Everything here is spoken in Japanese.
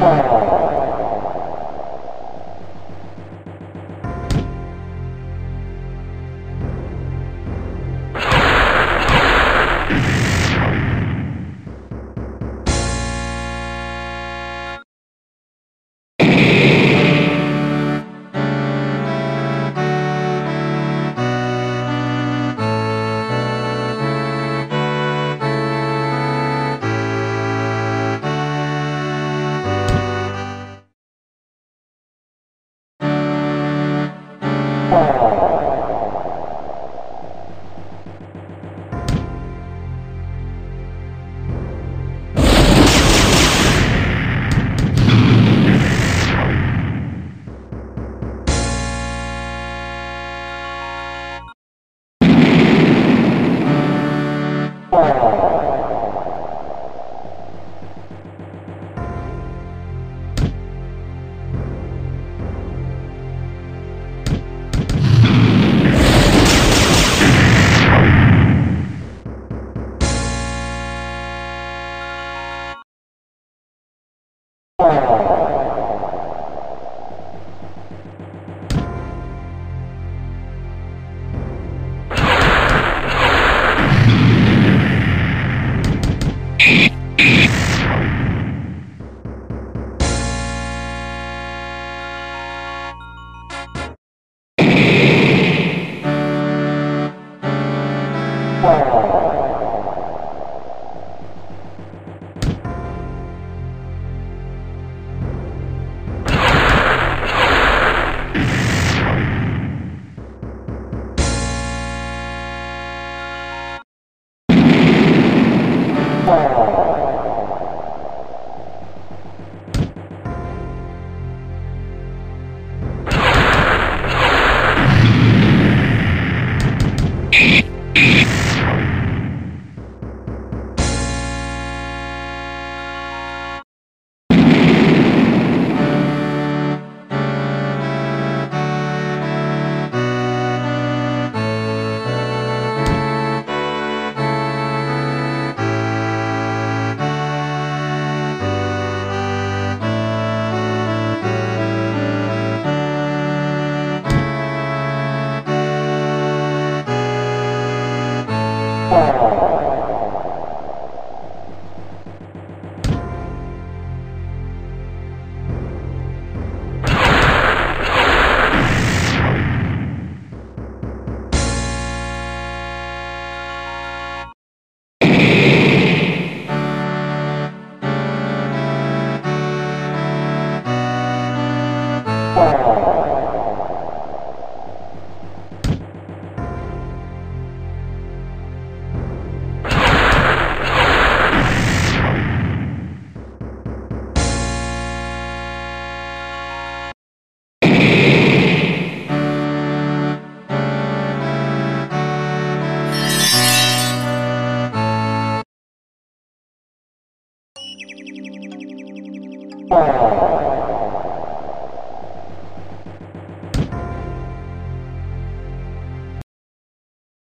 Música Oh. Oh.